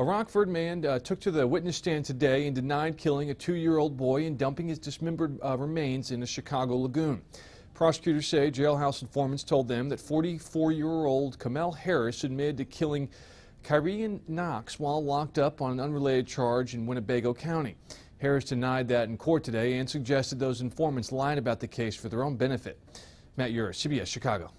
A Rockford man uh, took to the witness stand today and denied killing a two-year-old boy and dumping his dismembered uh, remains in a Chicago lagoon. Prosecutors say jailhouse informants told them that 44-year-old Kamel Harris admitted to killing Kyrian Knox while locked up on an unrelated charge in Winnebago County. Harris denied that in court today and suggested those informants lied about the case for their own benefit. Matt Yurus, CBS Chicago.